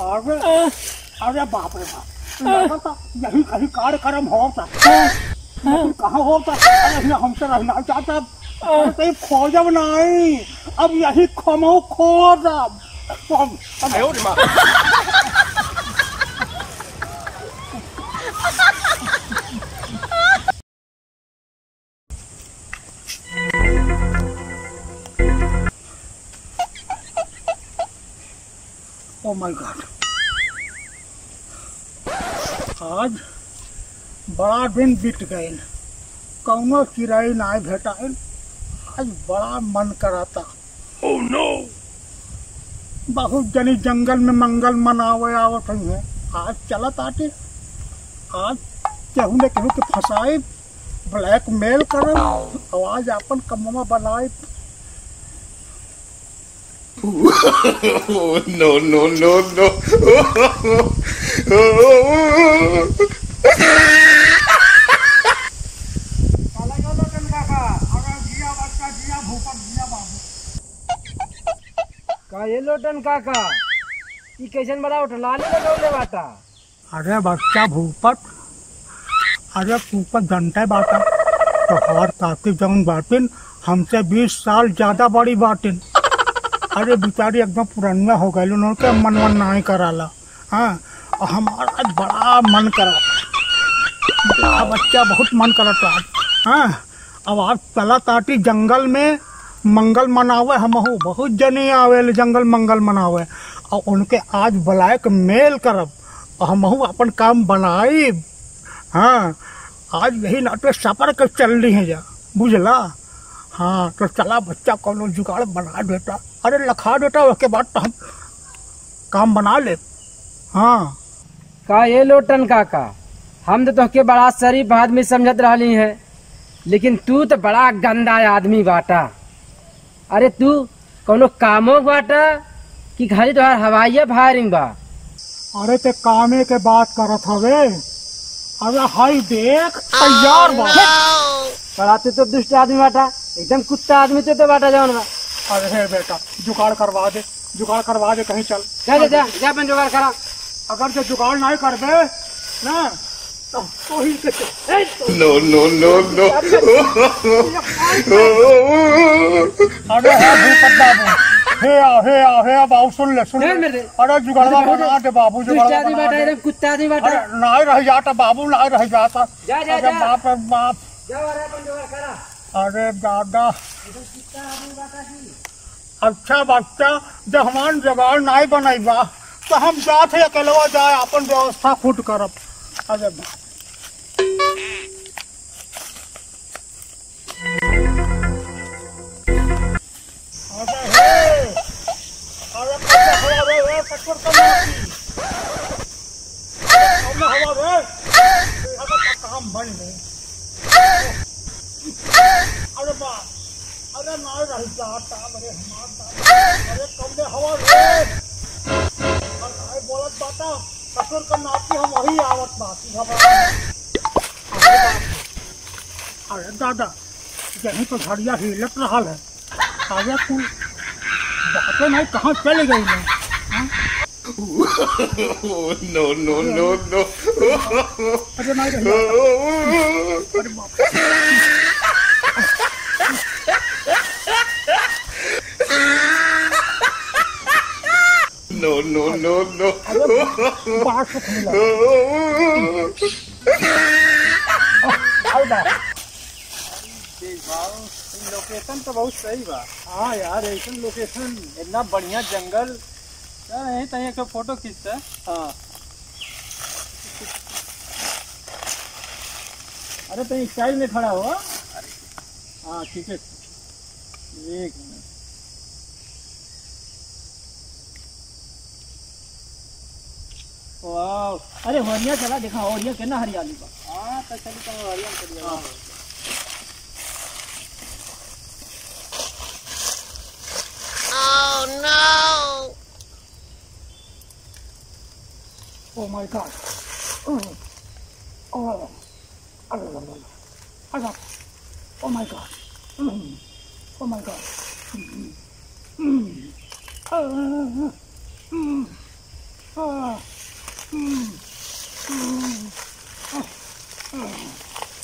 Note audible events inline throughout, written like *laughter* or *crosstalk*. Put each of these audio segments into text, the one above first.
अरे अरे बाप रे बाप। यही कहीं कार्यक्रम होता। कहाँ होता? अरे हमसे रहना चाहता। कहीं खोजब नहीं। अब यही खमो खोजब। *laughs* माय गॉड आज बड़ा दिन बीत गए। कौनो चिड़ई ना भेटाइल आज बड़ा मन कराता। Oh no! बहुत जनी जंगल में मंगल मनावे आवत है। आज चलत आटे। आज केहू ने केहू के फंसाए। ब्लैक मेल आवाज़ अपन कमवा बनाए। Oh *laughs* no no no no! का ये लोटन काका? ई कैसन बड़ा उठला ले लगौले बाटा? अरे बच्चा भूपत। अरे भूपत जनता बाटा। तो काकी जौन बाटिन हमसे बीस साल ज़्यादा बड़ी बाटिन। अरे बिचारी एकदम पुरानिया हो गई उनके मन मन नहीं कराला। हाँ और हमारा बड़ा मन करा। बड़ा बच्चा बहुत मन आज हाँ। अब आज चला ताटी जंगल में मंगल मनावे हमहू। बहुत जने आवे जंगल मंगल मनावे। और उनके आज ब्लैक मेल करब, और हमहू अपन काम बनाई हाँ आज यही नाटक सफ़र कर चल रही है जा। बुझला? हाँ तो चला बच्चा कौनो जुगाड़ बना देता। अरे लखा देता उसके बाद तो हम काम बना ले। हाँ। का ये लोटन काका हम तो तोहके बड़ा शरीफ आदमी समझत रहली है लेकिन तू तो बड़ा गंदा आदमी बाटा। अरे तू कोनो कामो बाटा कि खाली तोहार हवाइया फायरिंग बा? अरे ते कामे के बात करत हवे। अरे हाई देख तैयार बा। बड़ा तू तो दुष्ट आदमी बाटा एकदम कुत्ता आदमी तो, तो बाटा जौन बा। अरे हे बेटा। जुगाड़ करवा दे जुगाड़ करवा दे कहीं चल। जा जा जा जा अपन जुगाड़ करा। अगर जो जुगाड़ नहीं करबे ना तो तो ही No no no no! अरे हे बाबू। हे आ हे आ हे आ बाबू सुन ले सुन ले। अरे जुगाड़वा बना दे बाबू दुष्ट जुगाड़वा बना दे कुत्ता आदमी बाटा नहीं रह जाता बाबू ना रह जाता। जा, जा, जा। बाप बाप। जा अपन जुगाड़ करा। अरे दादा। अच्छा बच्चा जब हमार जुगाड़ नहीं बनेबा। तो हम जाते अकेलवा जाए, अपन व्यवस्था खुद करब। अरे बा- अरे हे अरे दादा यही तो घड़िया हिलत रहा है अरे तू बातें नहीं कहाँ चली गई मैं no no no no! अरे नहीं *laughs* अरे बाप खुला आओ बा लोकेशन तो बहुत सही बा। हाँ यार, ऐसा लोकेशन इतना बढ़िया जंगल। यार यहीं तहीं एक फ़ोटो खींचते हाँ। अरे तहीं स्टाइल में खड़ा हुआ? हाँ ठीक है। एक मिनट वाह अरे हरिया चला देखा हरिया कितना हरियाली बा हाँ तो चली तो हरिया हाँ Oh my God. Oh. Oh. Oh. Oh. Oh my God. Mm. Oh my God. Mm. Mm. Oh. Mm.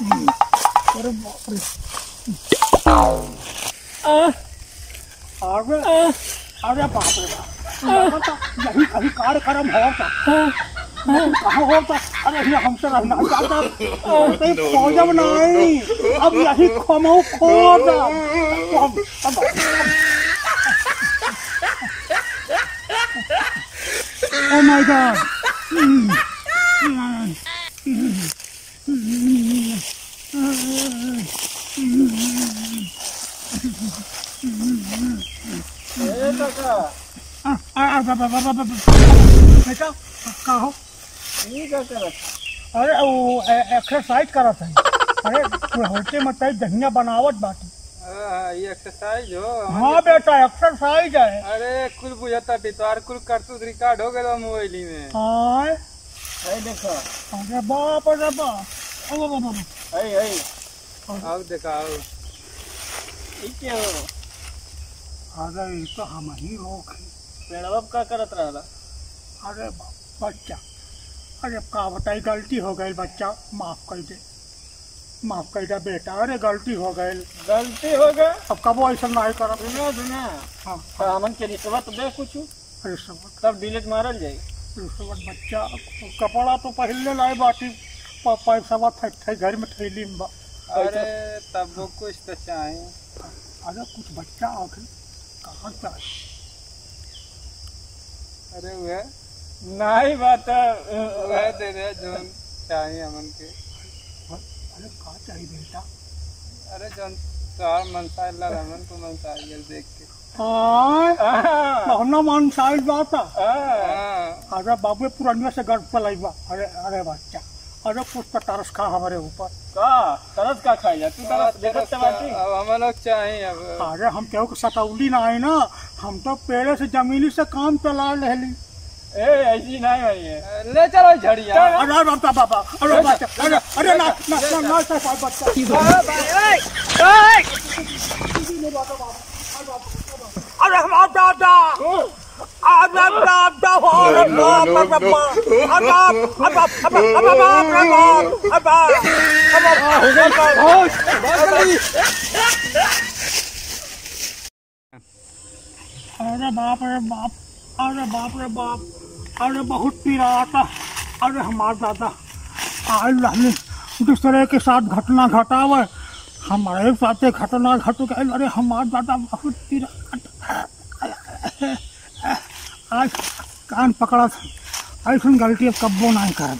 अरे बाप रे अरे बाप रे यही कहीं कार्यक्रम होता कहाँ होता अरे ये हमसे रहना चाहता कहीं पौजब नहीं अब यही खमो खोदा Oh my god! ए काका बेटा हो अरे वो एक्सरसाइज करत है अरे होते मत दहिया बनावत बाटी हाँ, ये एक्सरसाइज हो हाँ बेटा एक्सरसाइज है अरे कुल बुझता टितवार कुल करतूत रिकॉर्ड हो गया मोबाइल में हाँ देखो अरे बाप अरे बाप अब हो अरे ये तो हम ही हैं। पेड़वा का करत रहला अरे बच्चा। अरे का बताई गलती हो गई बच्चा। माफ़ कर दे। माफ़ कर दे बेटा। अरे गलती हो गई। गलती हो गया अब कबो ऐसा नहीं करब सुना सुना। हाँ तो हमन के रिश्वत दे कुछ। सब तब डिलीट मारल जाई। रिश्वत बच्चा। कपड़ा तो पहले लाए बाटी। पैसा थे, थे घर में थैली में अरे तब वो कुछ तो चाहे। अरे कुछ बच्चा आखिर। कहाँ अरे वह नहीं बात है, वह दे दे जो चाहिए हमन के। अरे कहाँ चाहिए बेटा? अरे जौन तोहार मनसा अल्लाह हमन को मनसा देख के। हाँ मन साइज़ बात है हाँ। अरे बाबू पुरानिया से गर्व पर बा अरे अरे बच्चा। अरे कुछ तो तरस खा हमारे ऊपर का तरस का तू तरस देखत तो अब हम लोग चाहिए अब अरे हम केहू के सतौली ना है ना हम तो पेड़े से जमीनी से काम चला रही ए ऐसी नहीं भाई है ले चलो झड़िया अरे अरे बाबा बाबा अरे बच्चा अरे अरे ना ना ना ना ना ना बच्चा अरे हमारा दादा अरे दादा हो अरे बाप अरे बाप अरे बाप अरे बाप अरे बाप अरे बाप अरे बाप रे बाप, अरे बहुत हमारे दादा हमने दूसरे के साथ घटना घटावे हमारे साथ घटना घट गए अरे हमारे दादा बहुत पीड़ा आज कान पकड़ा था। ऐसा गलती अब कब्बो ना कर।